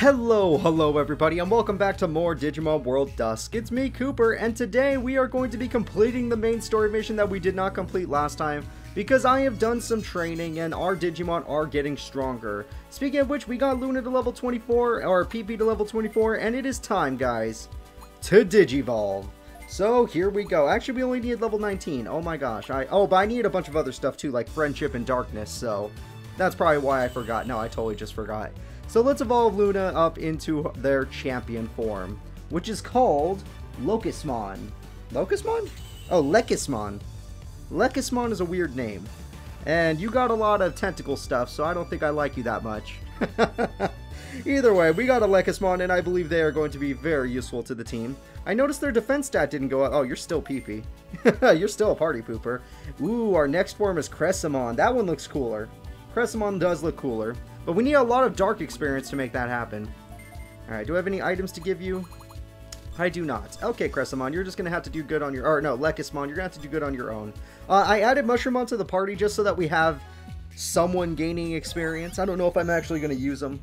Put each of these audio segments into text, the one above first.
Hello, hello everybody, and welcome back to more Digimon World Dusk. It's me, Cooper, and today we are going to be completing the main story mission that we did not complete last time, because I have done some training and our Digimon are getting stronger. Speaking of which, we got Luna to level 24, or PP to level 24, and it is time, guys, to Digivolve. So here we go. Actually, we only need level 19. Oh my gosh. I Oh, but I need a bunch of other stuff too, like Friendship and Darkness, so that's probably why I forgot. No, I totally just forgot. So let's evolve Luna up into their champion form, which is called Locusmon. Locusmon? Oh, Lekismon. Lekismon is a weird name. And you got a lot of tentacle stuff, so I don't think I like you that much. Either way, we got a Lekismon, and I believe they are going to be very useful to the team. I noticed their defense stat didn't go up. Oh, you're still PP. you're still a party pooper. Ooh, our next form is Crescemon. That one looks cooler. Crescemon does look cooler. But we need a lot of dark experience to make that happen. Alright, do I have any items to give you? I do not. Okay, Crescemon, you're just going to have to do good on your... Or no, Lekismon, you're going to have to do good on your own. Uh, I added Mushroomon to the party just so that we have someone gaining experience. I don't know if I'm actually going to use them.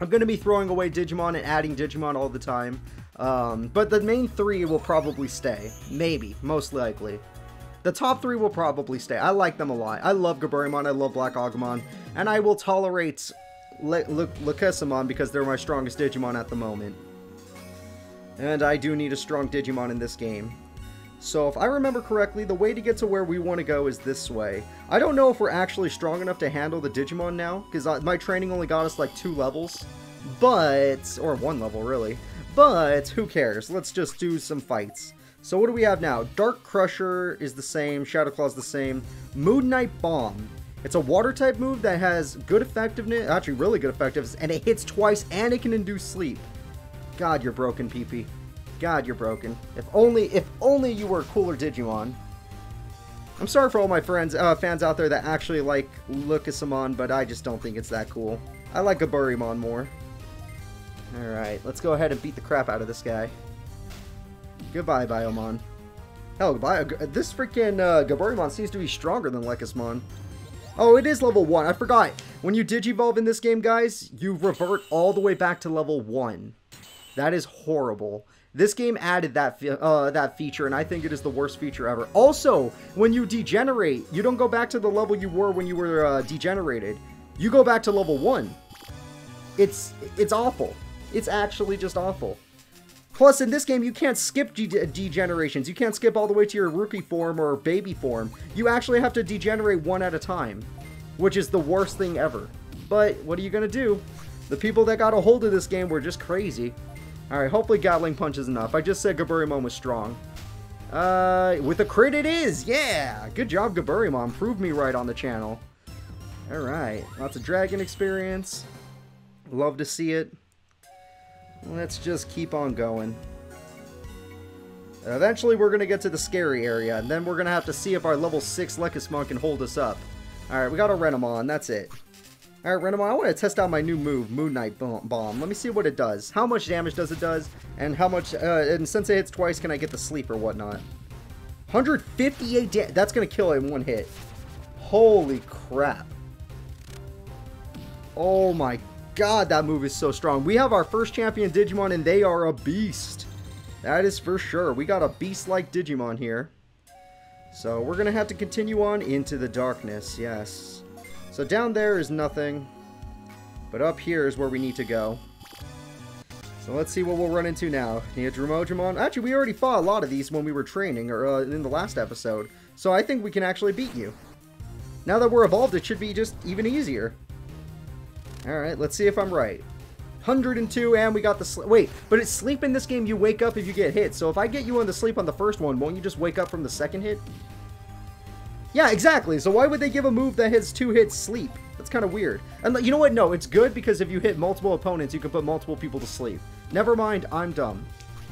I'm going to be throwing away Digimon and adding Digimon all the time. Um, but the main three will probably stay. Maybe. Most likely. The top three will probably stay. I like them a lot. I love Gaburimon, I love Black Agumon, and I will tolerate Lekismon because they're my strongest Digimon at the moment. And I do need a strong Digimon in this game. So if I remember correctly, the way to get to where we want to go is this way. I don't know if we're actually strong enough to handle the Digimon now, because my training only got us like two levels. But, or one level really. But, who cares? Let's just do some fights. So what do we have now? Dark Crusher is the same, Shadow Claw is the same. Moon Night Bomb. It's a water type move that has good effectiveness, actually really good effectiveness, and it hits twice and it can induce sleep. God, you're broken, PP. God, you're broken. If only, if only you were a cooler Digimon. I'm sorry for all my friends, uh, fans out there that actually like Lekismon, but I just don't think it's that cool. I like Gaburimon more. Alright, let's go ahead and beat the crap out of this guy. Goodbye, Biyomon. Hell, goodbye. this freaking uh, Gaburimon seems to be stronger than Lekismon. Oh, it is level 1. I forgot. When you Digivolve in this game, guys, you revert all the way back to level 1. That is horrible. This game added that uh, that feature, and I think it is the worst feature ever. Also, when you degenerate, you don't go back to the level you were when you were uh, degenerated. You go back to level 1. It's, it's awful. It's actually just awful. Plus, in this game, you can't skip degenerations. You can't skip all the way to your rookie form or baby form. You actually have to degenerate one at a time, which is the worst thing ever. But what are you going to do? The people that got a hold of this game were just crazy. Alright, hopefully Gatling Punch is enough. I just said Gaburimon was strong. Uh, with a crit it is! Yeah! Good job, Gaburimon. Prove me right on the channel. Alright, lots of dragon experience. Love to see it. Let's just keep on going. Eventually, we're going to get to the scary area, and then we're going to have to see if our level 6 Lekismon can hold us up. Alright, we got a Renamon, that's it. Alright, Renamon, I want to test out my new move, Moon Night Bomb. Let me see what it does. How much damage does it does, and how much, uh, and since it hits twice, can I get the sleep or whatnot? 158 damage. That's going to kill it in one hit. Holy crap. Oh my god, that move is so strong. We have our first champion Digimon, and they are a beast. That is for sure. We got a beast-like Digimon here. So we're going to have to continue on into the darkness, yes. So down there is nothing. But up here is where we need to go. So let's see what we'll run into now. Neodromodramon. Actually, we already fought a lot of these when we were training, or uh, in the last episode. So I think we can actually beat you. Now that we're evolved, it should be just even easier. Alright, let's see if I'm right. 102, and we got the sleep. Wait, but it's sleep in this game, you wake up if you get hit. So if I get you on the sleep on the first one, won't you just wake up from the second hit? Yeah, exactly. So why would they give a move that hits two hits sleep? That's kind of weird. And you know what? No, it's good because if you hit multiple opponents, you can put multiple people to sleep. Never mind, I'm dumb.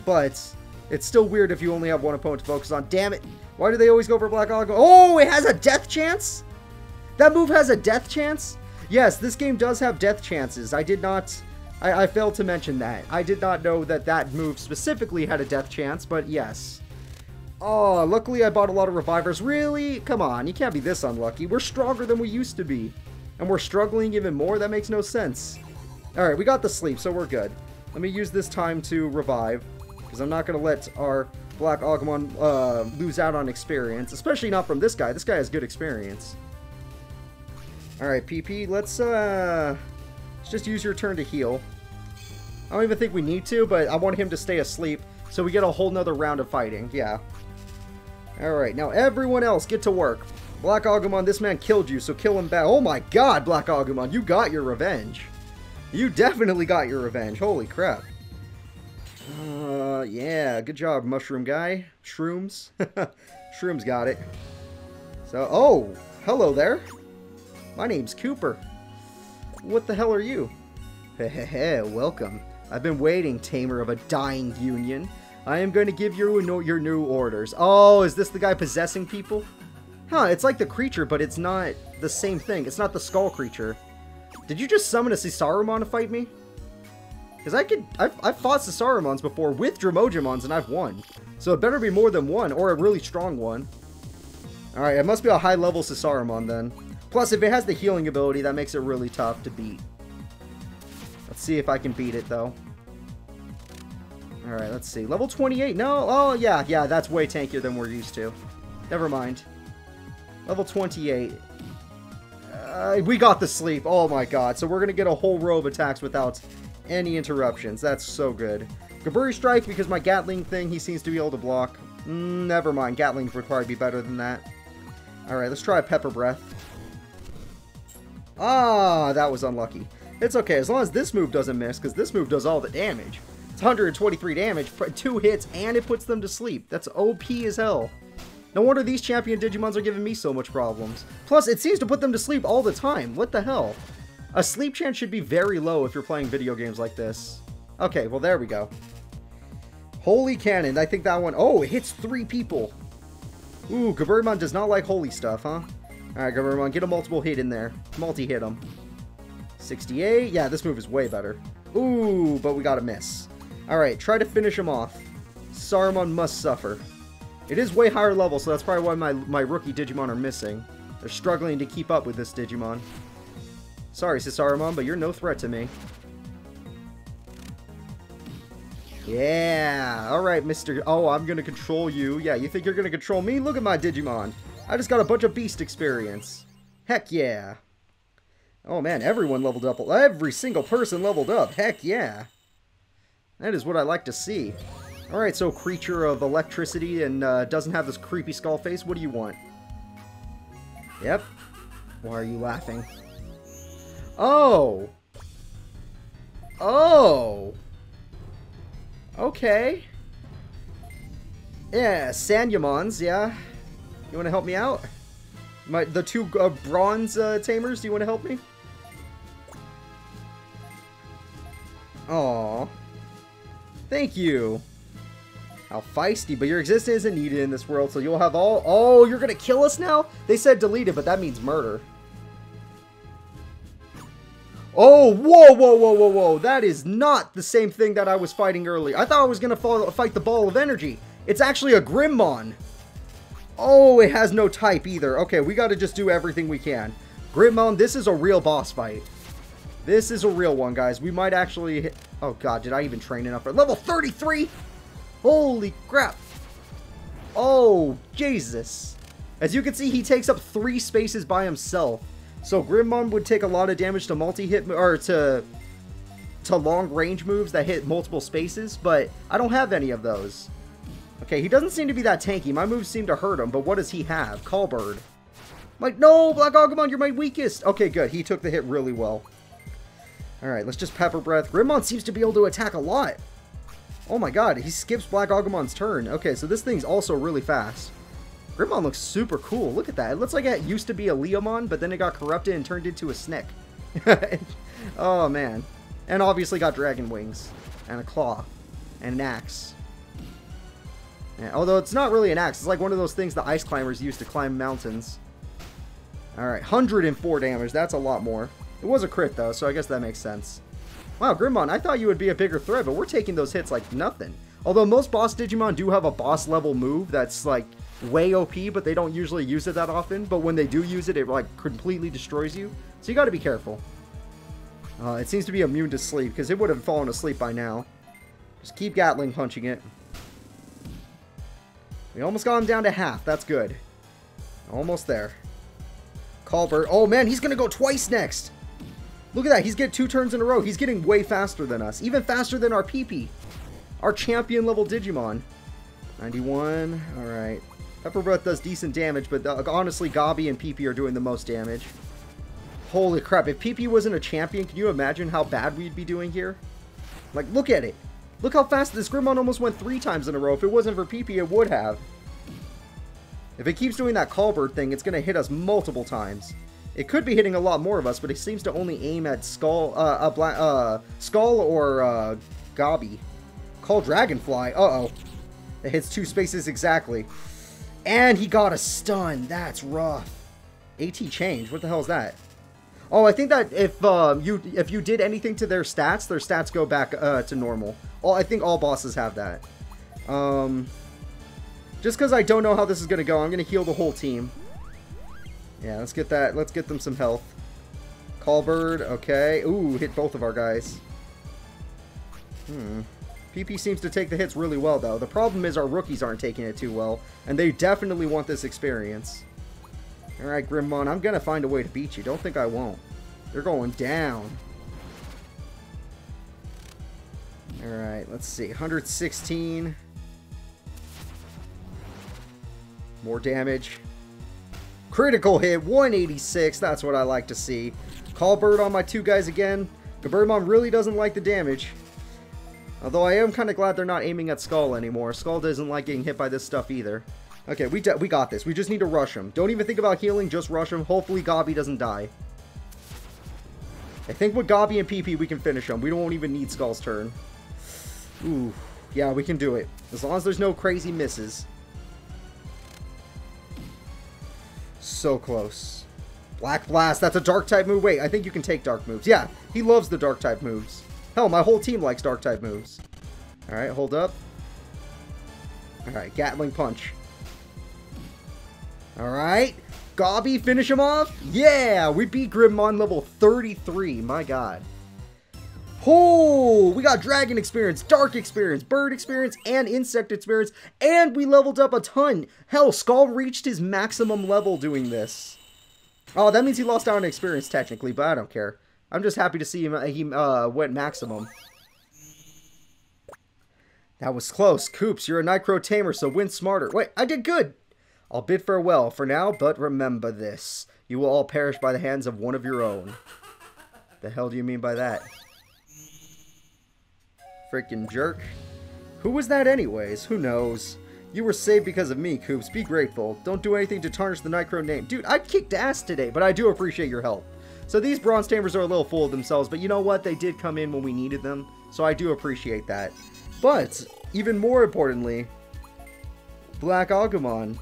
But it's still weird if you only have one opponent to focus on. Damn it. Why do they always go for Black Agumon? Oh, it has a death chance? That move has a death chance? Yes, this game does have death chances. I did not... I, I failed to mention that. I did not know that that move specifically had a death chance, but yes. Oh, luckily I bought a lot of revivers. Really? Come on, you can't be this unlucky. We're stronger than we used to be. And we're struggling even more? That makes no sense. Alright, we got the sleep, so we're good. Let me use this time to revive, because I'm not going to let our Black Agumon uh, lose out on experience, especially not from this guy. This guy has good experience. Alright, PP, let's, uh, let's just use your turn to heal. I don't even think we need to, but I want him to stay asleep, so we get a whole nother round of fighting. Yeah. Alright, now everyone else, get to work. Black Agumon, this man killed you, so kill him back. Oh my god, Black Agumon, you got your revenge. You definitely got your revenge. Holy crap. Uh, yeah, good job, Mushroom Guy. Shrooms. Shrooms got it. So, oh, hello there. My name's Cooper. What the hell are you? Hehehe, welcome. I've been waiting, tamer of a dying union. I am going to give you your new orders. Oh, is this the guy possessing people? Huh, it's like the creature, but it's not the same thing. It's not the skull creature. Did you just summon a Seasarmon to fight me? Because I could, I've, I've fought Seasarmons before with Drimogemons and I've won. So it better be more than one, or a really strong one. Alright, it must be a high level Seasarmon then. Plus, if it has the healing ability, that makes it really tough to beat. Let's see if I can beat it though. Alright, let's see. Level 28. No, oh yeah, yeah, that's way tankier than we're used to. Never mind. Level 28. Uh, we got the sleep. Oh my god. So we're going to get a whole row of attacks without any interruptions. That's so good. Gaburi Strike, because my Gatling thing, he seems to be able to block. Mm, never mind. Gatling would probably be better than that. Alright, let's try a Pepper Breath. Ah, that was unlucky. It's okay, as long as this move doesn't miss, because this move does all the damage. It's 123 damage, two hits, and it puts them to sleep. That's OP as hell. No wonder these champion Digimons are giving me so much problems. Plus, it seems to put them to sleep all the time. What the hell? A sleep chance should be very low if you're playing video games like this. Okay, well there we go. Holy Cannon, I think that one... Oh, it hits three people. Ooh, Gaburimon does not like holy stuff, huh? Alright, Gaburimon, get a multiple hit in there. Multi-hit him. 68? Yeah, this move is way better. Ooh, but we got a miss. Alright, try to finish him off. Saruman must suffer. It is way higher level, so that's probably why my, my rookie Digimon are missing. They're struggling to keep up with this Digimon. Sorry, Seasarmon, but you're no threat to me. Yeah, alright, Mr. Oh, I'm gonna control you. Yeah, you think you're gonna control me? Look at my Digimon. I just got a bunch of Beast experience. Heck yeah. Oh man, everyone leveled up. Every single person leveled up. Heck yeah. That is what I like to see. Alright, so creature of electricity and uh, doesn't have this creepy skull face. What do you want? Yep. Why are you laughing? Oh! Oh! Okay. Yeah, Sanyamons, yeah. You want to help me out? My The two uh, bronze uh, tamers, do you want to help me? Aw. Thank you. How feisty, but your existence isn't needed in this world, so you'll have all- Oh, you're gonna kill us now? They said deleted, but that means murder. Oh, whoa, whoa, whoa, whoa, whoa. That is not the same thing that I was fighting earlier. I thought I was gonna fight the ball of energy. It's actually a Grimmon. Oh, it has no type either. Okay, we gotta just do everything we can. Grimmon, this is a real boss fight. This is a real one, guys. We might actually hit... Oh, God, did I even train enough for... Level 33? Holy crap. Oh, Jesus. As you can see, he takes up three spaces by himself. So Grimmon would take a lot of damage to multi-hit, or to, to long-range moves that hit multiple spaces, but I don't have any of those. Okay, he doesn't seem to be that tanky. My moves seem to hurt him, but what does he have? Callbird. like, no, Black Agumon, you're my weakest. Okay, good. He took the hit really well. Alright, let's just Pepper Breath. Grimmon seems to be able to attack a lot. Oh my god, he skips Black Agumon's turn. Okay, so this thing's also really fast. Grimmon looks super cool. Look at that. It looks like it used to be a Leomon, but then it got corrupted and turned into a Snick. oh, man. And obviously got dragon wings. And a claw. And an axe. Yeah, although it's not really an axe. It's like one of those things the ice climbers use to climb mountains. Alright, 104 damage. That's a lot more. It was a crit, though, so I guess that makes sense. Wow, Grimmon, I thought you would be a bigger threat, but we're taking those hits like nothing. Although most boss Digimon do have a boss level move that's like way OP, but they don't usually use it that often. But when they do use it, it like completely destroys you. So you gotta be careful. Uh, it seems to be immune to sleep, because it would have fallen asleep by now. Just keep Gatling punching it. We almost got him down to half. That's good. Almost there. Colbert. Oh, man, he's going to go twice next. Look at that. He's getting two turns in a row. He's getting way faster than us. Even faster than our PP. Our champion level Digimon. 91. Alright. Pepper Breath does decent damage, but uh, honestly, Gabi and PP are doing the most damage. Holy crap. If PP wasn't a champion, can you imagine how bad we'd be doing here? Like, look at it. Look how fast this Grimmon almost went three times in a row. If it wasn't for PP, it would have. If it keeps doing that Colbert thing, it's going to hit us multiple times. It could be hitting a lot more of us, but it seems to only aim at Skull, uh, uh, Bla uh Skull or, uh, Gabi. Call Dragonfly. Uh-oh. It hits two spaces exactly. And he got a stun. That's rough. AT change. What the hell is that? Oh, I think that if uh, you if you did anything to their stats, their stats go back uh, to normal. All I think all bosses have that. Um, just because I don't know how this is gonna go, I'm gonna heal the whole team. Yeah, let's get that. Let's get them some health. Callbird, okay. Ooh, hit both of our guys. Hmm. PP seems to take the hits really well, though. The problem is our rookies aren't taking it too well, and they definitely want this experience. Alright, Grimmon, I'm gonna find a way to beat you. Don't think I won't. They're going down. Alright, let's see. 116. More damage. Critical hit, 186. That's what I like to see. Call Bird on my two guys again. Gaburimon really doesn't like the damage. Although I am kind of glad they're not aiming at Skull anymore. Skull doesn't like getting hit by this stuff either. Okay, we, we got this. We just need to rush him. Don't even think about healing, just rush him. Hopefully Gabi doesn't die. I think with Gabi and PP we can finish him. We don't even need Skull's turn. Ooh, yeah, we can do it. As long as there's no crazy misses. So close. Black Blast, that's a dark type move. Wait, I think you can take dark moves. Yeah, he loves the dark type moves. Hell, my whole team likes dark type moves. Alright, hold up. Alright, Gatling Punch. Alright. Gabi, finish him off? Yeah! We beat Grimmon level 33. My god. Oh, we got dragon experience, dark experience, bird experience, and insect experience, and we leveled up a ton. Hell, Skull reached his maximum level doing this. Oh, that means he lost out on experience technically, but I don't care. I'm just happy to see him. Uh, he uh, went maximum. That was close. Coops, you're a Necro Tamer, so win smarter. Wait, I did good. I'll bid farewell for now, but remember this. You will all perish by the hands of one of your own. The hell do you mean by that? Freaking jerk. Who was that anyways? Who knows? You were saved because of me, Coops. Be grateful. Don't do anything to tarnish the Necro name. Dude, I kicked ass today, but I do appreciate your help. So these Bronze Tamers are a little full of themselves, but you know what? They did come in when we needed them, so I do appreciate that. But, even more importantly, Black Agumon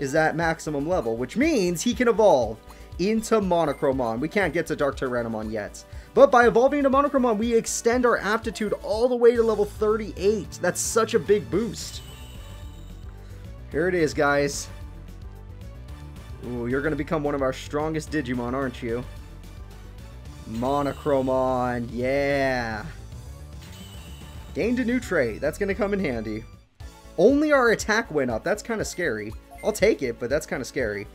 is at maximum level, which means he can evolve into Monochromon. We can't get to Dark Tyrannomon yet. But by evolving into Monochromon, we extend our aptitude all the way to level 38. That's such a big boost. Here it is, guys. Ooh, you're going to become one of our strongest Digimon, aren't you? Monochromon, yeah. Gained a new trait. That's going to come in handy. Only our attack went up. That's kind of scary. I'll take it, but that's kind of scary.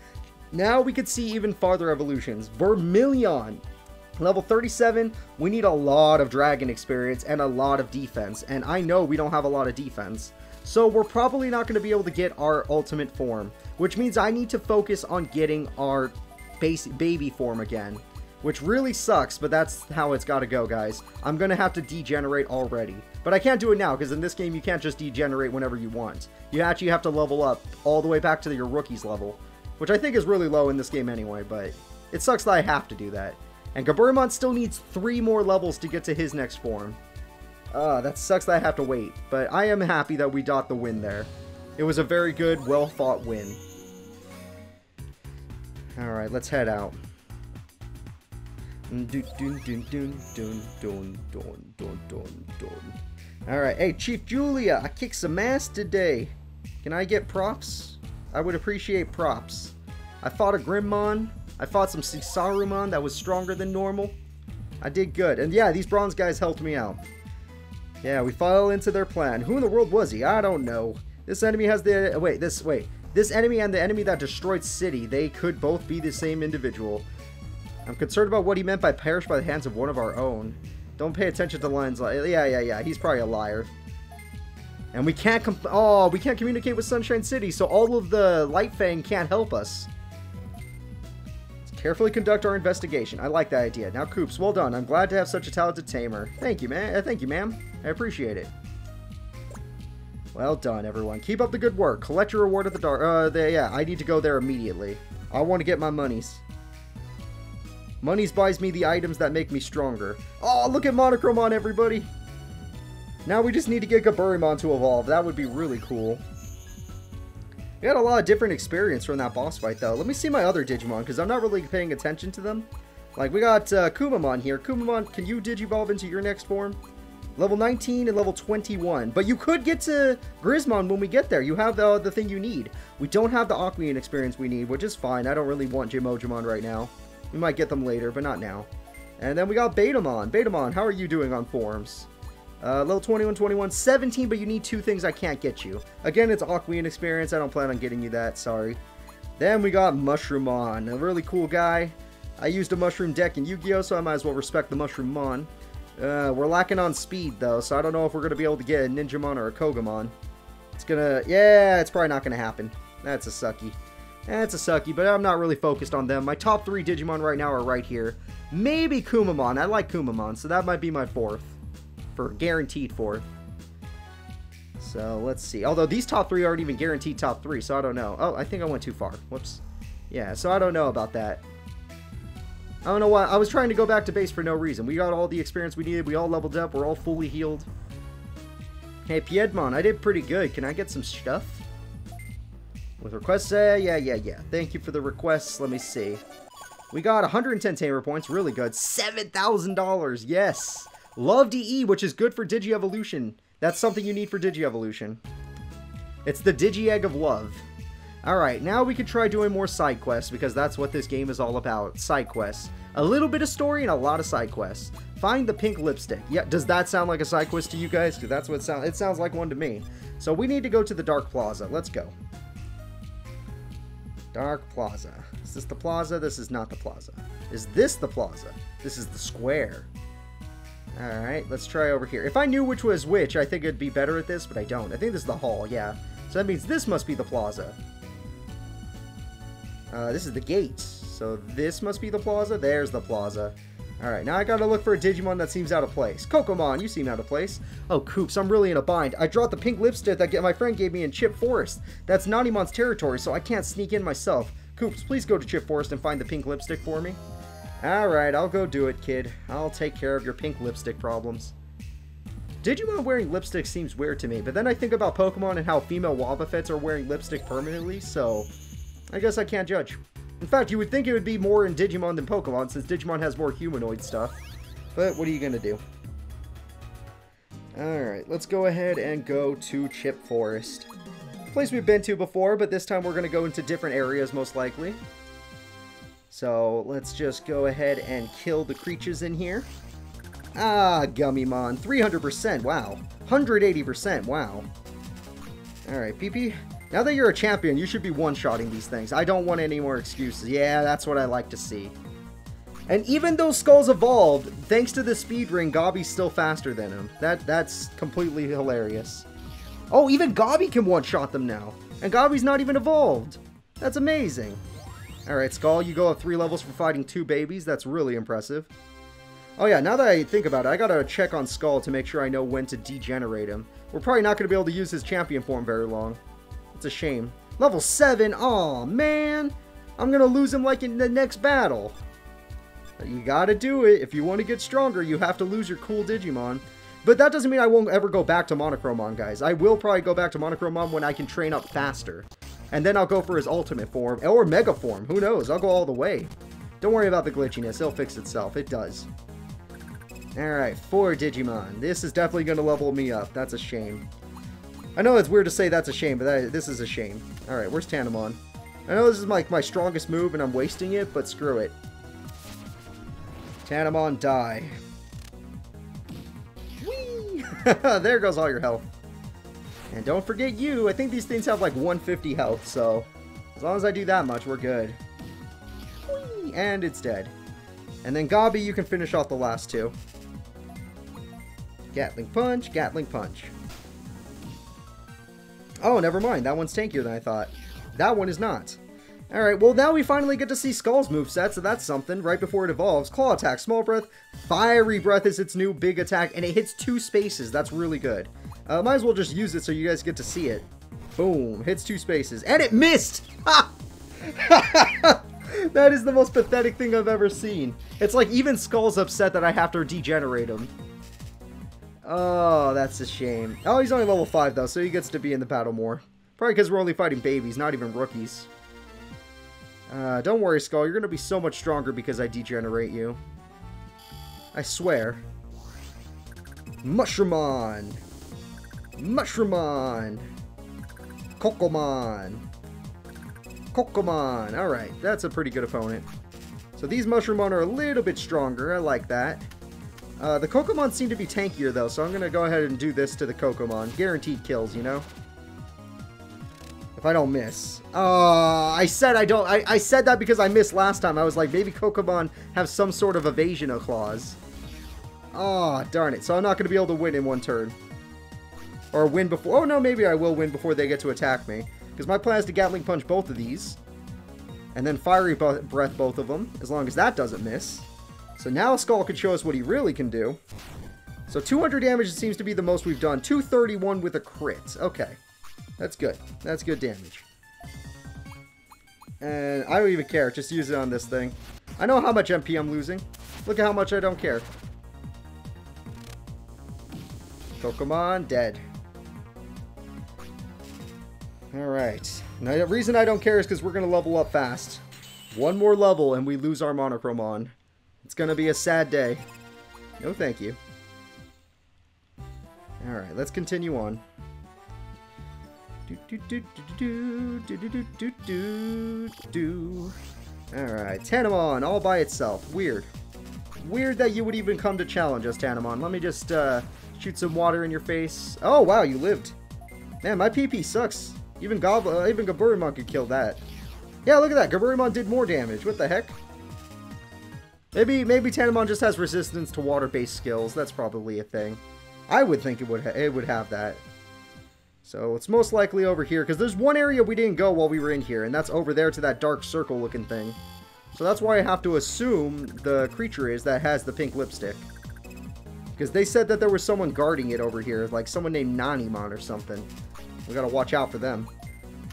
Now we could see even farther evolutions. Vermilimon. Level 37, we need a lot of dragon experience and a lot of defense. And I know we don't have a lot of defense. So we're probably not going to be able to get our ultimate form. Which means I need to focus on getting our base baby form again which really sucks, but that's how it's got to go, guys. I'm to have to degenerate already. But I can't do it now, because in this game, you can't just degenerate whenever you want. You actually have to level up all the way back to your rookie's level, which I think is really low in this game anyway, but it sucks that I have to do that. And Gaburimon still needs three more levels to get to his next form. Uh, that sucks that I have to wait, but I am happy that we got the win there. It was a very good, well-fought win. Alright, let's head out. Mm, Alright, hey, Chief Julia, I kicked some ass today. Can I get props? I would appreciate props. I fought a Grimmon. I fought some Seasarmon that was stronger than normal. I did good. And yeah, these bronze guys helped me out. Yeah, we fell into their plan. Who in the world was he? I don't know. This enemy has the... Wait, this... Wait. This enemy and the enemy that destroyed City, they could both be the same individual. I'm concerned about what he meant by perish by the hands of one of our own. Don't pay attention to lines like... Yeah, yeah, yeah. He's probably a liar. And we can't... com oh, we can't communicate with Sunshine City, so all of the Light Fang can't help us. Let's carefully conduct our investigation. I like that idea. Now, Coops, well done. I'm glad to have such a talented tamer. Thank you, man. Uh, thank you, ma'am. I appreciate it. Well done, everyone. Keep up the good work. Collect your reward at the dark. Uh, the, yeah, I need to go there immediately. I want to get my monies. Monies buys me the items that make me stronger. Oh, look at Monochromon, everybody! Now we just need to get Gaburimon to evolve. That would be really cool. We had a lot of different experience from that boss fight, though. Let me see my other Digimon, because I'm not really paying attention to them. Like, we got uh, Kumamon here. Kumamon, can you Digivolve into your next form? Level 19 and level 21. But you could get to Grizzmon when we get there. You have the, the thing you need. We don't have the Aquaman experience we need, which is fine. I don't really want Jimojimon right now. We might get them later, but not now. And then we got Betamon. Betamon, how are you doing on forms? Uh, level 21, 21, 17, but you need two things I can't get you. Again, it's Aquaman experience. I don't plan on getting you that, sorry. Then we got Mushroomon, a really cool guy. I used a Mushroom deck in Yu-Gi-Oh!, so I might as well respect the Mushroomon. Uh, we're lacking on speed, though, so I don't know if we're going to be able to get a Ninjamon or a Kogamon. It's gonna... Yeah, it's probably not going to happen. That's a sucky. Eh, That's a sucky, but I'm not really focused on them. My top three Digimon right now are right here. Maybe Kumamon. I like Kumamon, so that might be my fourth. For guaranteed fourth. So, let's see. Although these top three aren't even guaranteed top three, so I don't know. Oh, I think I went too far. Whoops. Yeah, so I don't know about that. I don't know why. I was trying to go back to base for no reason. We got all the experience we needed. We all leveled up. We're all fully healed. Hey, Piedmon, I did pretty good. Can I get some stuff? With requests, uh, yeah, yeah, yeah. Thank you for the requests. Let me see. We got 110 Tamer points, really good. $7,000, yes! Love DE, which is good for Digi-Evolution. That's something you need for Digi-Evolution. It's the Digi-Egg of Love. Alright, now we can try doing more side quests, because that's what this game is all about. Side quests. A little bit of story and a lot of side quests. Find the pink lipstick. Yeah, does that sound like a side quest to you guys? Because that's what it sounds. It sounds like one to me. So we need to go to the Dark Plaza. Let's go. Dark Plaza. Is this the plaza? This is not the plaza. Is this the plaza? This is the square. Alright, let's try over here. If I knew which was which, I think it'd be better at this, but I don't. I think this is the hall, yeah. So that means this must be the plaza. Uh, this is the gate. So this must be the plaza. There's the plaza. Alright, now I gotta look for a Digimon that seems out of place. Kokomon, you seem out of place. Oh, Coops, I'm really in a bind. I dropped the pink lipstick that my friend gave me in Chip Forest. That's Nanimon's territory, so I can't sneak in myself. Coops, please go to Chip Forest and find the pink lipstick for me. Alright, I'll go do it, kid. I'll take care of your pink lipstick problems. Digimon wearing lipstick seems weird to me, but then I think about Pokemon and how female Wobbuffets are wearing lipstick permanently, so I guess I can't judge. In fact, you would think it would be more in Digimon than Pokemon, since Digimon has more humanoid stuff. But what are you going to do? Alright, let's go ahead and go to Chip Forest. Place we've been to before, but this time we're going to go into different areas, most likely. So, let's just go ahead and kill the creatures in here. Ah, Gummymon. 300%, wow. 180%, wow. Alright, PP, now that you're a champion, you should be one-shotting these things. I don't want any more excuses. Yeah, that's what I like to see. And even though Skull's evolved, thanks to the speed ring, Gobby's still faster than him. That That's completely hilarious. Oh, even Gobby can one-shot them now. And Gobby's not even evolved. That's amazing. Alright, Skull, you go up three levels for fighting two babies. That's really impressive. Oh yeah, now that I think about it, I gotta check on Skull to make sure I know when to degenerate him. We're probably not gonna be able to use his champion form very long. A shame. Level 7? oh man! I'm gonna lose him like in the next battle. You gotta do it. If you want to get stronger, you have to lose your cool Digimon. But that doesn't mean I won't ever go back to Monochromon, guys. I will probably go back to Monochromon when I can train up faster. And then I'll go for his ultimate form, or Mega form. Who knows? I'll go all the way. Don't worry about the glitchiness. It'll fix itself. It does. Alright, four Digimon. This is definitely going to level me up. That's a shame. I know it's weird to say that's a shame, but that, this is a shame. Alright, where's Tanemon? I know this is like my, my strongest move and I'm wasting it, but screw it. Tanemon, die. There goes all your health. And don't forget you. I think these things have like 150 health, so as long as I do that much, we're good. Whee! And it's dead. And then Gabi, you can finish off the last two. Gatling Punch, Gatling Punch. Oh, never mind. That one's tankier than I thought. That one is not. Alright, well now we finally get to see Skull's moveset, so that's something. Right before it evolves. Claw attack, small breath, fiery breath is its new big attack, and it hits two spaces. That's really good. Uh, might as well just use it so you guys get to see it. Boom, hits two spaces. And it missed! Ha! that is the most pathetic thing I've ever seen. It's like even Skull's upset that I have to degenerate him. Oh, that's a shame. Oh, he's only level 5 though, so he gets to be in the battle more. Probably because we're only fighting babies, not even rookies. Uh, don't worry, Skull. You're going to be so much stronger because I degenerate you. I swear. Mushroomon! Mushroomon! Kokomon! Kokomon! Alright, that's a pretty good opponent. So these Mushroomon are a little bit stronger. I like that. Uh, the Kokomon seem to be tankier, though, so I'm going to go ahead and do this to the Kokomon. Guaranteed kills, you know? If I don't miss. Uh, I said I don't... I, I said that because I missed last time. I was like, maybe Kokomon have some sort of evasion clause. Oh, darn it. So I'm not going to be able to win in one turn. Or win before... Oh, no, maybe I will win before they get to attack me. Because my plan is to Gatling Punch both of these. And then Fiery Breath both of them, as long as that doesn't miss. So now Skull can show us what he really can do. So 200 damage seems to be the most we've done. 231 with a crit. Okay. That's good. That's good damage. And I don't even care. Just use it on this thing. I know how much MP I'm losing. Look at how much I don't care. Pokemon dead. Alright. Now, the reason I don't care is because we're going to level up fast. One more level and we lose our Monochromon. It's gonna be a sad day. No thank you. Alright, let's continue on. Alright, Tanemon all by itself. Weird. Weird that you would even come to challenge us, Tanemon. Let me just uh, shoot some water in your face. Oh, wow, you lived. Man, my PP sucks. Even Gob uh, even Gaburimon could kill that. Yeah, look at that. Gaburimon did more damage. What the heck? Maybe maybe Tanemon just has resistance to water-based skills. That's probably a thing. I would think it would it would have that. So it's most likely over here, because there's one area we didn't go while we were in here, and that's over there to that dark circle looking thing. So that's why I have to assume the creature is that has the pink lipstick. Because they said that there was someone guarding it over here, like someone named Nanimon or something. We gotta watch out for them.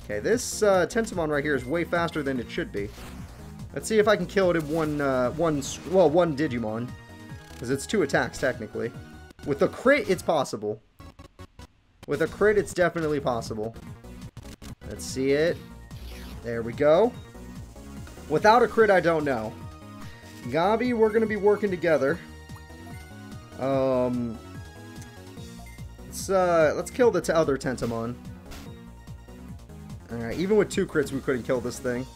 Okay, this uh, Tentomon right here is way faster than it should be. Let's see if I can kill it in one, uh, one, well, one Digimon. Because it's two attacks, technically. With a crit, it's possible. With a crit, it's definitely possible. Let's see it. There we go. Without a crit, I don't know. Gabi, we're going to be working together. Um, let's, uh, let's kill the other Tentomon. Alright, even with two crits, we couldn't kill this thing.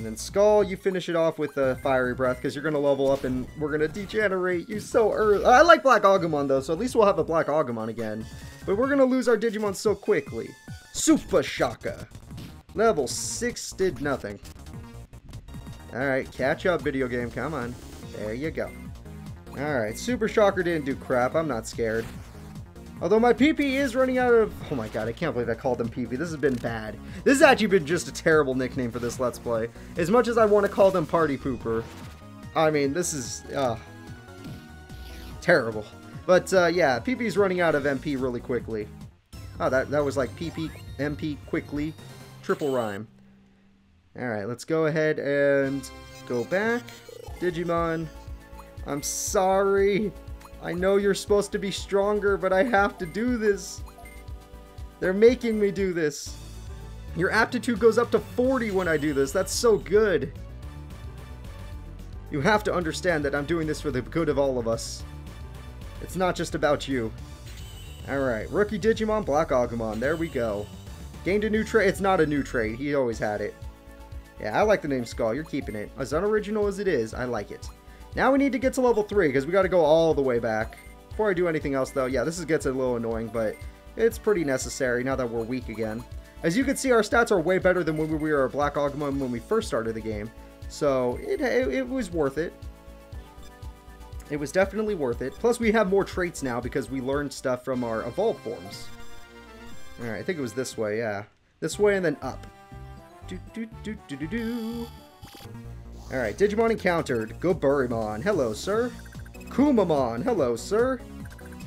And then Skull, you finish it off with a Fiery Breath because you're going to level up and we're going to degenerate you so early. I like Black Agumon though, so at least we'll have a Black Agumon again. But we're going to lose our Digimon so quickly. Super Shocker. Level 6 did nothing. Alright, catch up video game, come on. There you go. Alright, Super Shocker didn't do crap, I'm not scared. Although my PP is running out of... Oh my god, I can't believe I called them PP. This has been bad. This has actually been just a terrible nickname for this Let's Play. As much as I want to call them Party Pooper. I mean, this is... Uh, terrible. But, uh, yeah, PP's running out of MP really quickly. Oh, that, that was like PP, MP quickly. Triple rhyme. Alright, let's go ahead and go back. Digimon, I'm sorry. I know you're supposed to be stronger, but I have to do this. They're making me do this. Your aptitude goes up to 40 when I do this. That's so good. You have to understand that I'm doing this for the good of all of us. It's not just about you. Alright, Rookie Digimon, Black Agumon. There we go. Gained a new trait. It's not a new trait. He always had it. Yeah, I like the name Skull. You're keeping it. As unoriginal as it is, I like it. Now we need to get to level 3, because we got to go all the way back. Before I do anything else, though, yeah, this is, gets a little annoying, but it's pretty necessary now that we're weak again. As you can see, our stats are way better than when we were a Black Agumon when we first started the game. So, it, it, it was worth it. It was definitely worth it. Plus, we have more traits now because we learned stuff from our evolved forms. Alright, I think it was this way, yeah. This way and then up. Do, do, do, do, do, do. Alright, Digimon encountered. Goburimon. Hello, sir. Kumamon. Hello, sir.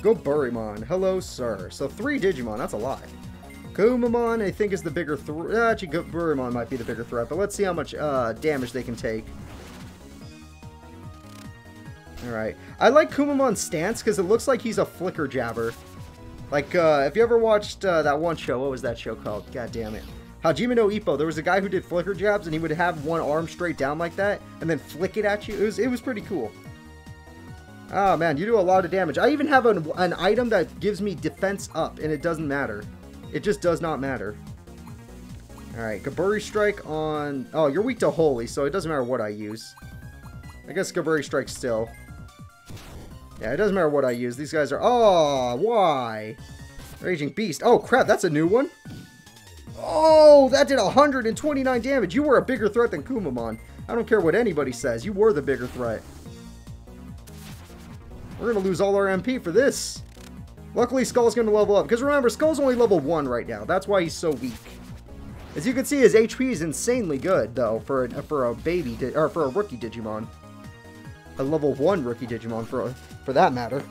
Goburimon. Hello, sir. So three Digimon. That's a lot. Kumamon, I think, is the bigger threat. Uh, actually, Goburimon might be the bigger threat, but let's see how much uh, damage they can take. Alright. I like Kumamon's stance because it looks like he's a flicker jabber. Like, uh, if you ever watched uh, that one show, what was that show called? God damn it. Hajime no Ippo, there was a guy who did flicker jabs and he would have one arm straight down like that and then flick it at you. It was, it was pretty cool. Oh man, you do a lot of damage. I even have an, an item that gives me defense up and it doesn't matter. It just does not matter. Alright, Gaburi Strike on... Oh, you're weak to Holy, so it doesn't matter what I use. I guess Gaburi Strike still. Yeah, it doesn't matter what I use. These guys are... Oh, why? Raging Beast. Oh, crap, that's a new one? Oh, that did 129 damage. You were a bigger threat than Kumamon. I don't care what anybody says. You were the bigger threat. We're going to lose all our MP for this. Luckily, Skull's going to level up. Because remember, Skull's only level 1 right now. That's why he's so weak. As you can see, his HP is insanely good, though, for a, for a baby, or for a rookie Digimon a level 1 rookie Digimon for, for that matter.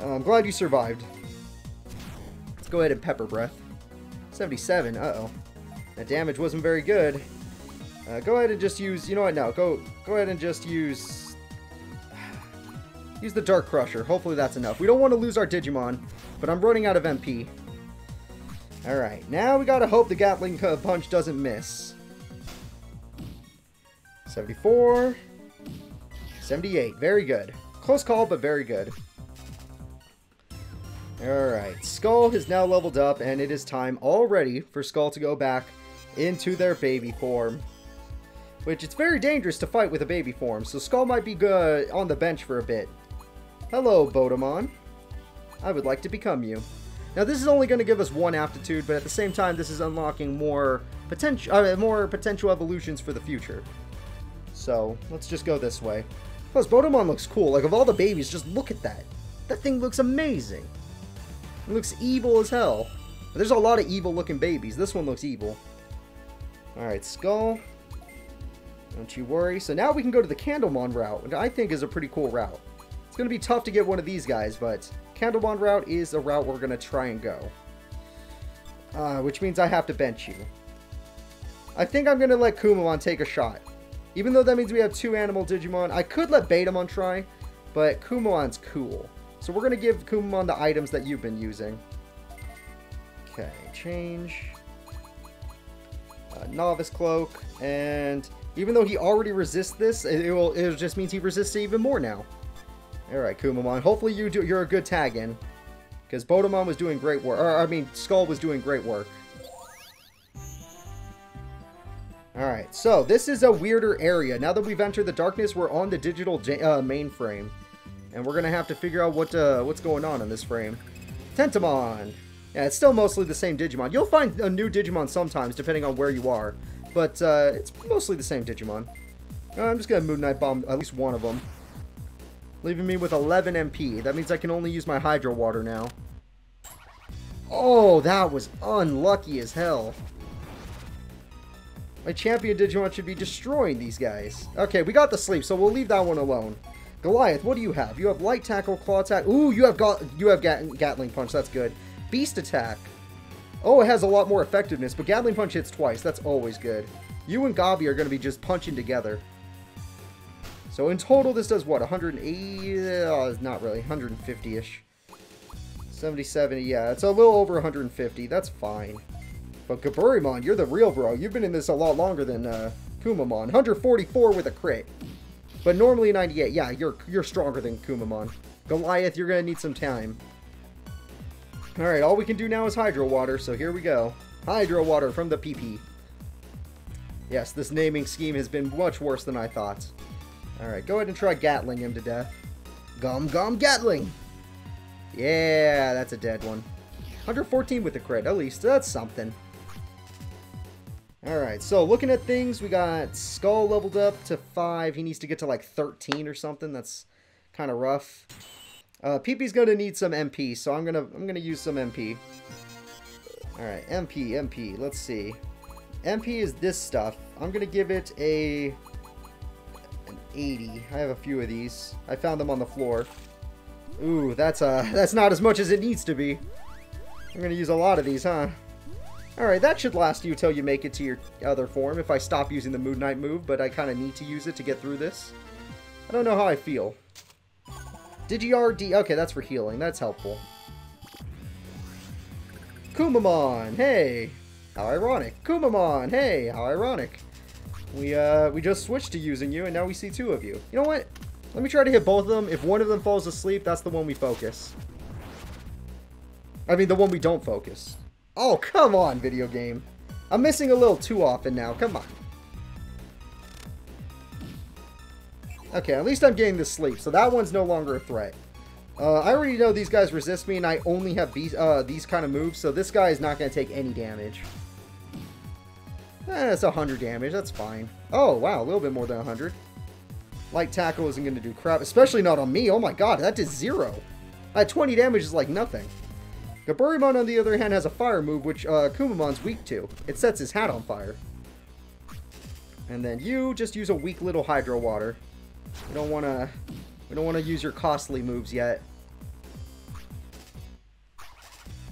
Uh, I'm glad you survived. Let's go ahead and Pepper Breath. 77, uh-oh. That damage wasn't very good. Uh, go ahead and just use, you know what, no, go, go ahead and just use, use the Dark Crusher. Hopefully that's enough. We don't want to lose our Digimon, but I'm running out of MP. Alright, now we gotta hope the Gatling Punch doesn't miss. 74, 78. Very good. Close call, but very good. Alright, Skull has now leveled up, and it is time already for Skull to go back into their baby form. Which, it's very dangerous to fight with a baby form, so Skull might be good on the bench for a bit. Hello, Bodemon. I would like to become you. Now, this is only going to give us one aptitude, but at the same time, this is unlocking more potential, uh, more potential evolutions for the future. So, let's just go this way. Plus, Bodemon looks cool. Like, of all the babies, just look at that. That thing looks amazing. It looks evil as hell. There's a lot of evil-looking babies. This one looks evil. Alright, Skull. Don't you worry. So now we can go to the Candlemon route, which I think is a pretty cool route. It's going to be tough to get one of these guys, but Candlemon route is a route we're going to try and go. Uh, which means I have to bench you. I think I'm going to let Kumamon take a shot. Even though that means we have two animal Digimon, I could let Betamon try, but Kumamon's cool. So we're going to give Kumamon the items that you've been using. Okay, change. Uh, novice Cloak, and even though he already resists this, it, will, it just means he resists it even more now. Alright, Kumamon. Hopefully you do, you're a good tag-in. Because Bodemon was doing great work. Or, I mean, Skull was doing great work. Alright, so this is a weirder area. Now that we've entered the darkness, we're on the digital uh, mainframe. And we're to have to figure out what uh, what's going on in this frame. Tentomon! Yeah, it's still mostly the same Digimon. You'll find a new Digimon sometimes, depending on where you are. But uh, it's mostly the same Digimon. Uh, I'm just to Moon Night Bomb at least one of them. Leaving me with 11 MP. That means I can only use my Hydro Water now. Oh, that was unlucky as hell. My champion Digimon should be destroying these guys. Okay, we got the sleep, so we'll leave that one alone. Goliath, what do you have? You have light tackle, claw attack. Ooh, you have got you have Gat Gatling punch. That's good. Beast attack. Oh, it has a lot more effectiveness, but Gatling punch hits twice. That's always good. You and Gabi are going to be just punching together. So in total, this does what? 180? Oh, not really. 150-ish. 70, 70. Yeah, it's a little over 150. That's fine. But Gaburimon, you're the real bro. You've been in this a lot longer than uh, Kumamon. 144 with a crit. But normally 98. Yeah, you're you're stronger than Kumamon. Goliath, you're to need some time. Alright, all we can do now is Hydro Water, so here we go. Hydro Water from the PP. Yes, this naming scheme has been much worse than I thought. Alright, go ahead and try Gatling him to death. Gum Gum Gatling! Yeah, that's a dead one. 114 with the crit, at least. That's something. Alright, so looking at things, we got Skull leveled up to 5. He needs to get to like 13 or something. That's kind of rough. Uh, PP's going to need some MP, so I'm going to I'm gonna use some MP. Alright, MP, MP. Let's see. MP is this stuff. I'm going to give it a an 80. I have a few of these. I found them on the floor. Ooh, that's uh, that's not as much as it needs to be. I'm gonna use a lot of these, huh? Alright, that should last you till you make it to your other form if I stop using the Moon Night move, but I kind of need to use it to get through this. I don't know how I feel. Digi-RD, okay, that's for healing. That's helpful. Kumamon, hey! How ironic. Kumamon, hey! How ironic. We, uh, we just switched to using you, and now we see two of you. You know what? Let me try to hit both of them. If one of them falls asleep, that's the one we focus. I mean, the one we don't focus. Oh, come on, video game. I'm missing a little too often now. Come on. Okay, at least I'm getting the sleep, so that one's no longer a threat. Uh, I already know these guys resist me, and I only have these, uh, these kind of moves, so this guy is not going to take any damage. Eh, it's 100 damage. That's fine. Oh, wow. A little bit more than 100. Light tackle isn't going to do crap. Especially not on me. Oh my god. That did zero. That 20 damage is like nothing. Gaburimon, on the other hand, has a fire move, which uh, Kumamon's weak to. It sets his hat on fire. And then you just use a weak little Hydro Water. We don't want to... We don't want to use your costly moves yet.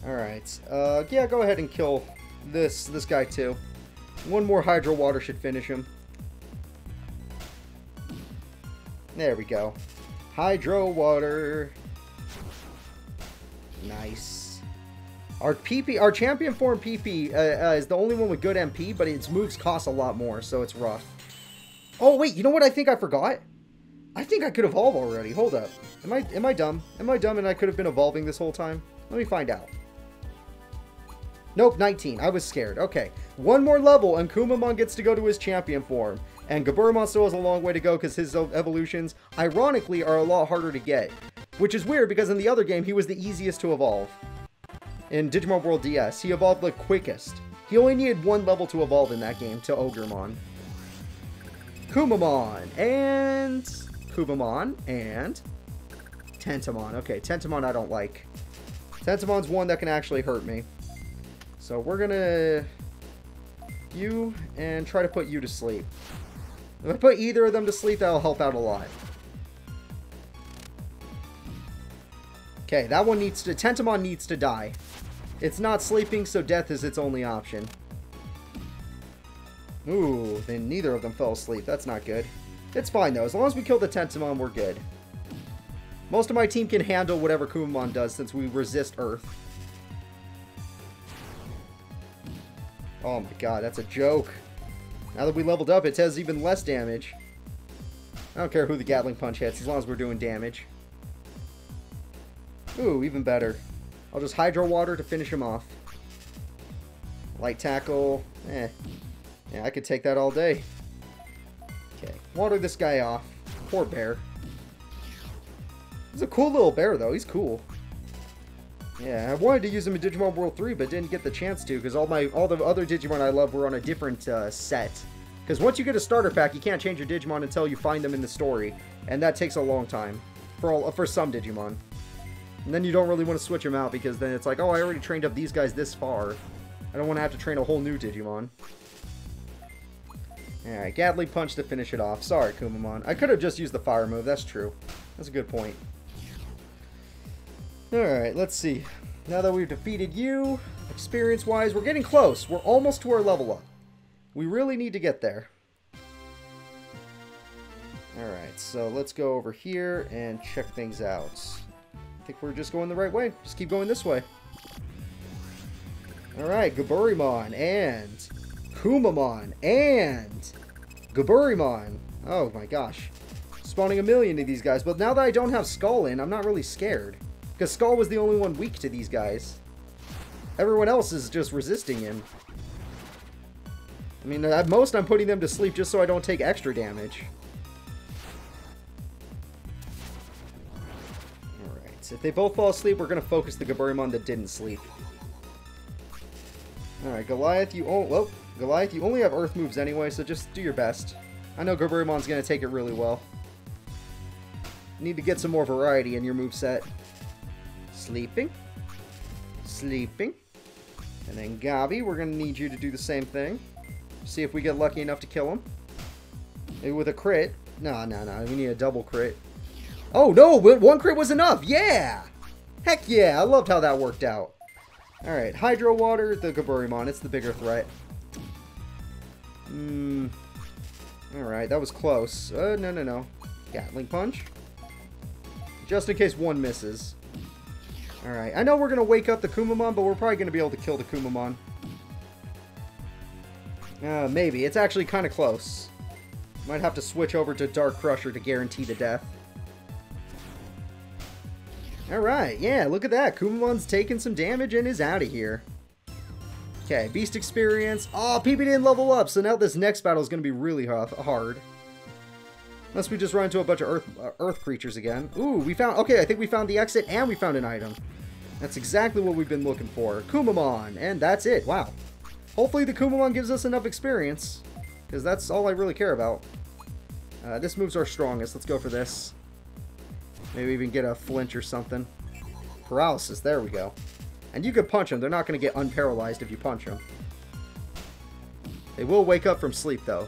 Alright. Uh, yeah, go ahead and kill this, this guy too. One more Hydro Water should finish him. There we go. Hydro Water. Nice. Our PP, our champion form PP uh, uh, is the only one with good MP, but its moves cost a lot more, so it's rough. Oh wait, you know what I think I forgot? I think I could evolve already. Hold up. Am I am I dumb? Am I dumb and I could have been evolving this whole time? Let me find out. Nope, 19. I was scared. Okay. One more level and Kumamon gets to go to his champion form. And Gaburimon still has a long way to go because his evolutions, ironically, are a lot harder to get. Which is weird because in the other game, he was the easiest to evolve. In Digimon World DS, he evolved the quickest. He only needed one level to evolve in that game to Ogremon. Kumamon, and... Kumamon, and... Tentomon. Okay, Tentomon I don't like. Tentomon's one that can actually hurt me. So we're gonna you and try to put you to sleep. If I put either of them to sleep, that'll help out a lot. Okay, that one needs to... Tentomon needs to die. It's not sleeping, so death is its only option. Ooh, then neither of them fell asleep. That's not good. It's fine, though. As long as we kill the Tentomon, we're good. Most of my team can handle whatever Kumamon does since we resist Earth. Oh my god, that's a joke. Now that we leveled up, it does even less damage. I don't care who the Gatling Punch hits, as long as we're doing damage. Ooh, even better. I'll just Hydro Water to finish him off. Light Tackle, eh. Yeah, I could take that all day. Okay, water this guy off. Poor bear. He's a cool little bear, though. He's cool. Yeah, I wanted to use him in Digimon World 3, but didn't get the chance to, because all my all the other Digimon I love were on a different uh, set. Because once you get a starter pack, you can't change your Digimon until you find them in the story, and that takes a long time for all, for some Digimon. And then you don't really want to switch them out, because then it's like, oh, I already trained up these guys this far. I don't want to have to train a whole new Digimon. Alright, Gatling Punch to finish it off. Sorry, Kumamon. I could have just used the fire move, that's true. That's a good point. Alright, let's see. Now that we've defeated you, experience-wise, we're getting close. We're almost to our level up. We really need to get there. Alright, so let's go over here and check things out. I think we're just going the right way. Just keep going this way. Alright, Gaburimon and Kumamon and Gaburimon. Oh my gosh. Spawning a million of these guys. But now that I don't have Skull in, I'm not really scared. Because Skull was the only one weak to these guys. Everyone else is just resisting him. I mean, at most I'm putting them to sleep just so I don't take extra damage. Alright, if they both fall asleep, we're going to focus the Gaburimon that didn't sleep. Alright, Goliath, you oh, well, Goliath, you only have Earth moves anyway, so just do your best. I know Gaburimon's going to take it really well. need to get some more variety in your move set. Sleeping. Sleeping. And then Gabi, we're going to need you to do the same thing. See if we get lucky enough to kill him. Maybe with a crit. No, no, no. We need a double crit. Oh, no! One crit was enough! Yeah! Heck yeah! I loved how that worked out. Alright, Hydro Water, the Gaburimon. It's the bigger threat. Hmm. Alright, that was close. Uh, no, no, no. Gatling Punch. Just in case one misses. Alright, I know we're going to wake up the Kumamon, but we're probably going to be able to kill the Kumamon. Uh, maybe. It's actually kind of close. Might have to switch over to Dark Crusher to guarantee the death. Alright, yeah, look at that. Kumamon's taking some damage and is out of here. Okay, Beast Experience. Oh, PP didn't level up, so now this next battle is going to be really hard. Unless we just run into a bunch of earth, uh, earth creatures again. Ooh, we found... Okay, I think we found the exit and we found an item. That's exactly what we've been looking for. Kumamon, and that's it. Wow. Hopefully the Kumamon gives us enough experience, because that's all I really care about. Uh, this move's our strongest. Let's go for this. Maybe even get a flinch or something. Paralysis, there we go. And you could punch them. They're not going to get unparalyzed if you punch them. They will wake up from sleep, though.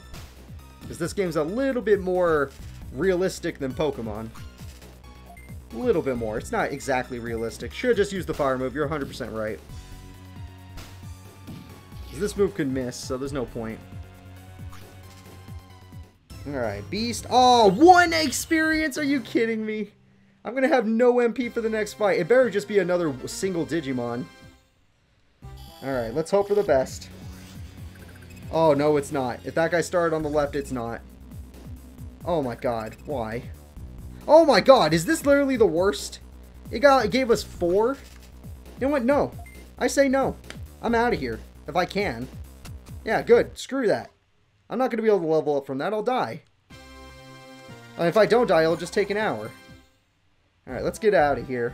Because this game's a little bit more realistic than Pokemon. A little bit more. It's not exactly realistic. Should just use the fire move. You're 100% right. This move could miss, so there's no point. Alright, Beast. Oh, one experience? Are you kidding me? I'm going to have no MP for the next fight. It better just be another single Digimon. Alright, let's hope for the best. Oh, no, it's not. If that guy started on the left, it's not. Oh my god, why? Oh my god, is this literally the worst? It got it gave us four? You know what? No. I say no. I'm out of here. If I can. Yeah, good. Screw that. I'm not going to be able to level up from that. I'll die. And if I don't die, it'll just take an hour. Alright, let's get out of here.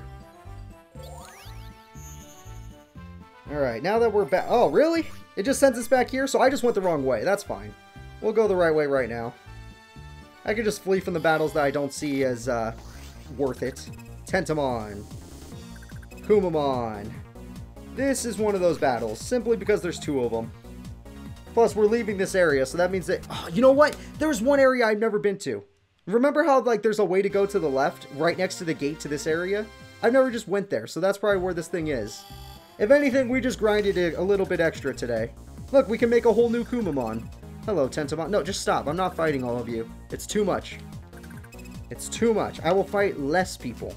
Alright, now that we're back... Oh, really? It just sends us back here? So I just went the wrong way. That's fine. We'll go the right way right now. I could just flee from the battles that I don't see as uh, worth it. Tentomon. Kumamon. This is one of those battles, simply because there's two of them. Plus, we're leaving this area, so that means that... Oh, you know what? There's one area I've never been to. Remember how, like, there's a way to go to the left, right next to the gate to this area? I've never just went there, so that's probably where this thing is. If anything, we just grinded it a little bit extra today. Look, we can make a whole new Kumamon. Hello, Tentomon. No, just stop. I'm not fighting all of you. It's too much. It's too much. I will fight less people.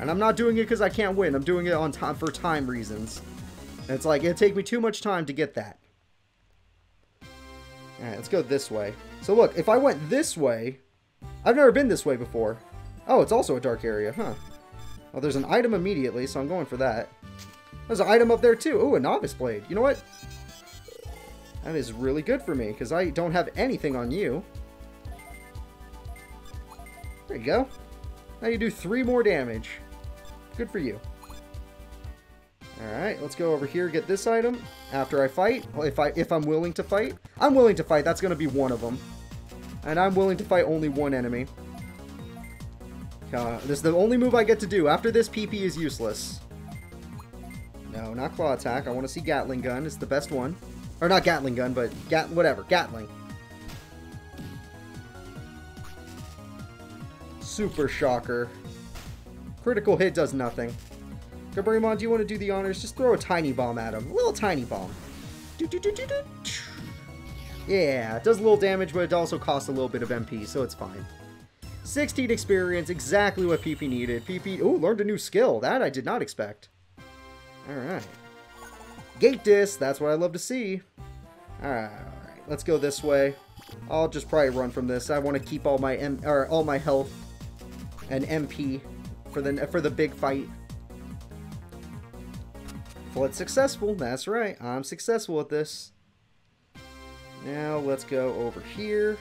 And I'm not doing it because I can't win. I'm doing it on time for time reasons. And it's like, it'd take me too much time to get that. Alright, let's go this way. So look, if I went this way, I've never been this way before. Oh, it's also a dark area, huh? Well, there's an item immediately, so I'm going for that. There's an item up there too. Ooh, a Novice Blade. You know what? That is really good for me, because I don't have anything on you. There you go. Now you do three more damage. Good for you. Alright, let's go over here, get this item. After I fight, if, I, if I'm willing to fight. I'm willing to fight, that's going to be one of them. And I'm willing to fight only one enemy. Uh, this is the only move I get to do. After this, PP is useless. No, not Claw Attack. I want to see Gatling Gun. It's the best one. Or not Gatling Gun, but Gat whatever. Gatling. Super Shocker. Critical hit does nothing. Gaburimon, do you want to do the honors? Just throw a tiny bomb at him. A little tiny bomb. Yeah, it does a little damage, but it also costs a little bit of MP, so it's fine. 16 experience, exactly what PP needed. PP, oh, learned a new skill. That I did not expect. Alright. Gate Disc, that's what I love to see. Alright, let's go this way. I'll just probably run from this. I want to keep all my M or all my health and MP for the for the big fight. Well, it's successful. That's right. I'm successful at this. Now let's go over here.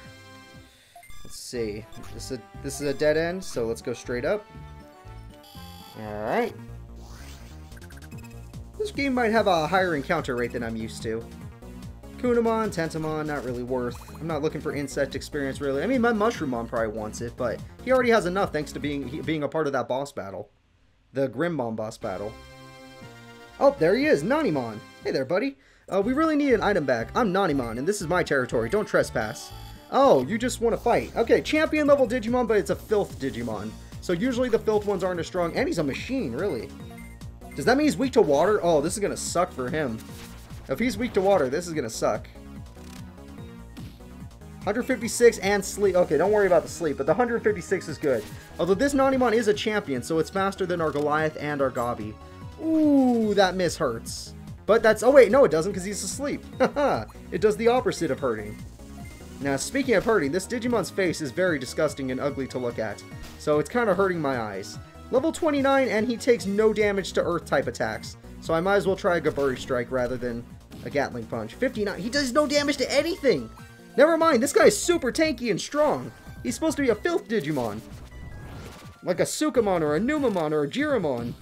Let's see. This is a, this is a dead end, so let's go straight up. Alright. This game might have a higher encounter rate than I'm used to. Kunemon, Tentomon, not really worth. I'm not looking for insect experience, really. I mean, my Mushroomon probably wants it, but he already has enough thanks to being being a part of that boss battle. The Grimmon boss battle. Oh, there he is, Nanimon. Hey there, buddy. Uh, we really need an item back. I'm Nanimon, and this is my territory. Don't trespass. Oh, you just want to fight. Okay, champion level Digimon, but it's a filth Digimon. So usually the filth ones aren't as strong, and he's a machine, really. Does that mean he's weak to water? Oh, this is going to suck for him. If he's weak to water, this is going to suck. 156 and sleep. Okay, don't worry about the sleep, but the 156 is good. Although this Nanimon is a champion, so it's faster than our Goliath and our Gabi. Ooh, that miss hurts. But that's... Oh, wait, no, it doesn't because he's asleep. Haha, it does the opposite of hurting. Now, speaking of hurting, this Digimon's face is very disgusting and ugly to look at, so it's kind of hurting my eyes. Level 29, and he takes no damage to Earth-type attacks, so I might as well try a Gaburi Strike rather than a Gatling Punch. 59, he does no damage to anything! Never mind, this guy is super tanky and strong. He's supposed to be a Filth Digimon. Like a Sukamon or a Numamon or a Jiramon.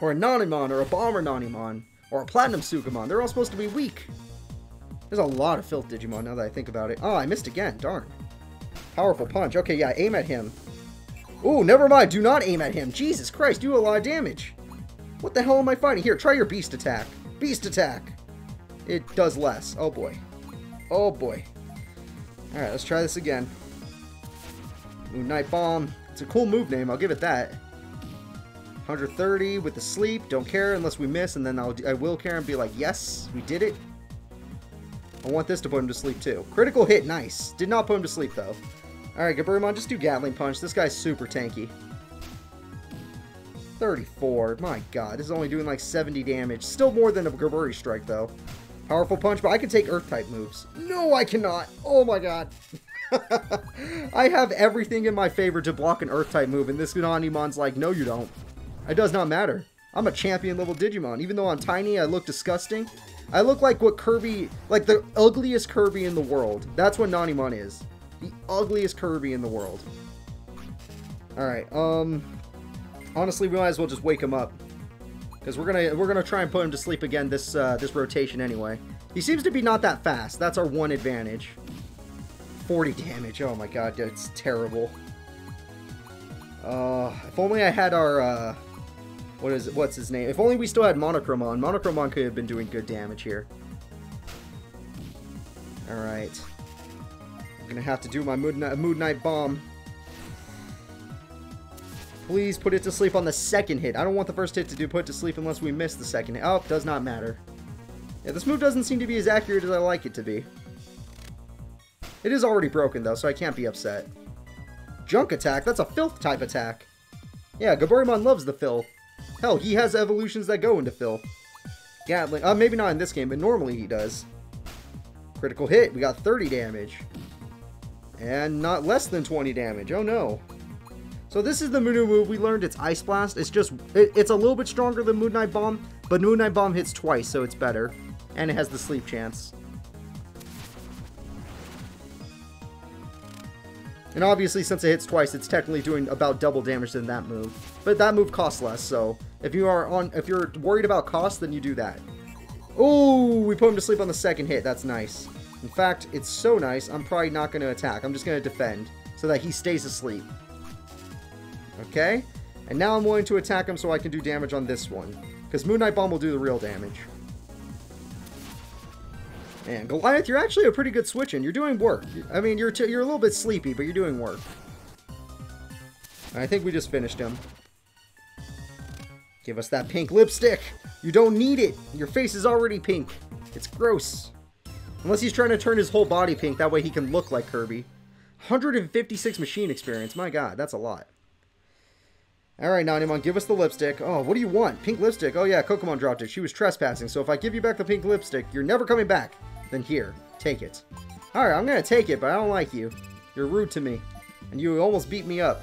Or a Nanimon or a Bomber Nanimon. Or a Platinum Sukamon. They're all supposed to be weak. There's a lot of Filth Digimon now that I think about it. Oh, I missed again. Darn. Powerful punch. Okay, yeah, aim at him. Ooh, never mind. Do not aim at him. Jesus Christ, do a lot of damage. What the hell am I fighting? Here, try your Beast Attack. Beast Attack. It does less. Oh, boy. Oh, boy. Alright, let's try this again. Moon Night Bomb. It's a cool move name, I'll give it that. 130 with the sleep. Don't care unless we miss, and then I'll, I will care and be like, yes, we did it. I want this to put him to sleep too. Critical hit, nice. Did not put him to sleep though. Alright, Gaburimon, just do Gatling Punch. This guy's super tanky. 34. My god, this is only doing like 70 damage. Still more than a Gaburi Strike though. Powerful Punch, but I can take Earth-type moves. No, I cannot. Oh my god. I have everything in my favor to block an Earth-type move, and this Nanimon's like, no you don't. It does not matter. I'm a champion level Digimon. Even though I'm tiny, I look disgusting. I look like what Kirby, like the ugliest Kirby in the world. That's what Nanimon is. The ugliest Kirby in the world. Alright, um, honestly, we might as well just wake him up. Because we're gonna we're gonna try and put him to sleep again this uh, this rotation anyway. He seems to be not that fast. That's our one advantage. 40 damage. Oh my god, that's terrible. Uh, if only I had our uh, what is it? What's his name? If only we still had Monochromon. Monochromon could have been doing good damage here. Alright. I'm gonna have to do my Mood, Moon Night Bomb. Please put it to sleep on the second hit. I don't want the first hit to do put to sleep unless we miss the second hit. Oh, does not matter. Yeah, this move doesn't seem to be as accurate as I like it to be. It is already broken, though, so I can't be upset. Junk attack? That's a filth type attack. Yeah, Gaburimon loves the filth. Hell, he has evolutions that go into filth. Gatling, uh, maybe not in this game, but normally he does. Critical hit, we got 30 damage. And not less than 20 damage, oh no. So this is the new move, we learned it's Ice Blast. It's just, it, it's a little bit stronger than Moon Night Bomb, but Moon Night Bomb hits twice, so it's better. And it has the sleep chance. And obviously, since it hits twice, it's technically doing about double damage than that move. But that move costs less, so if you are on, if you're worried about cost, then you do that. Oh, we put him to sleep on the second hit. That's nice. In fact, it's so nice, I'm probably not going to attack. I'm just going to defend so that he stays asleep. Okay? And now I'm willing to attack him so I can do damage on this one. Because Moon Night Bomb will do the real damage. Man, Goliath, you're actually a pretty good switching. You're doing work. I mean, you're you're a little bit sleepy, but you're doing work. I think we just finished him. Give us that pink lipstick. You don't need it. Your face is already pink. It's gross. Unless he's trying to turn his whole body pink, that way he can look like Kirby. 156 machine experience. My god, that's a lot. Alright, Nanimon, give us the lipstick. Oh, what do you want? Pink lipstick? Oh yeah, Kokomon dropped it. She was trespassing, so if I give you back the pink lipstick, you're never coming back. Then here, take it. Alright, I'm gonna take it, but I don't like you. You're rude to me. And you almost beat me up.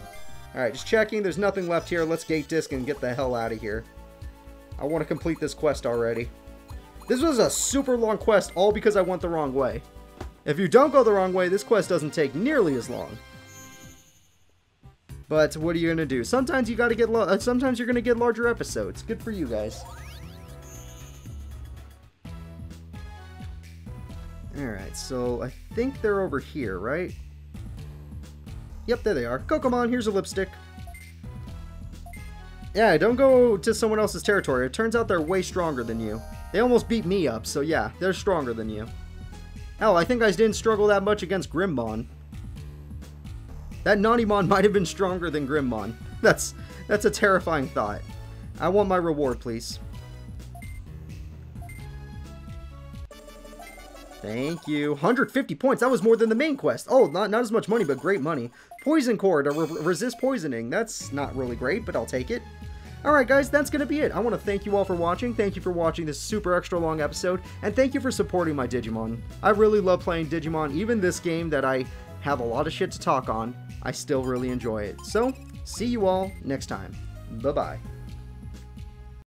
Alright, just checking. There's nothing left here. Let's gate disc and get the hell out of here. I want to complete this quest already. This was a super long quest, all because I went the wrong way. If you don't go the wrong way, this quest doesn't take nearly as long. But what are you gonna do? Sometimes you gotta get. Uh, sometimes you're gonna get larger episodes. Good for you guys. Alright, so I think they're over here, right? Yep, there they are. Kokomon, here's a lipstick. Yeah, don't go to someone else's territory. It turns out they're way stronger than you. They almost beat me up, so yeah, they're stronger than you. Hell, I think I didn't struggle that much against Grimmon. That Naughtymon might have been stronger than Grimmon. That's that's a terrifying thought. I want my reward, please. Thank you. 150 points. That was more than the main quest. Oh, not, not as much money, but great money. Poison Core to re resist poisoning. That's not really great, but I'll take it. Alright guys, that's going to be it. I want to thank you all for watching. Thank you for watching this super extra long episode. And thank you for supporting my Digimon. I really love playing Digimon. Even this game that I have a lot of shit to talk on, I still really enjoy it. So, see you all next time. Bye-bye.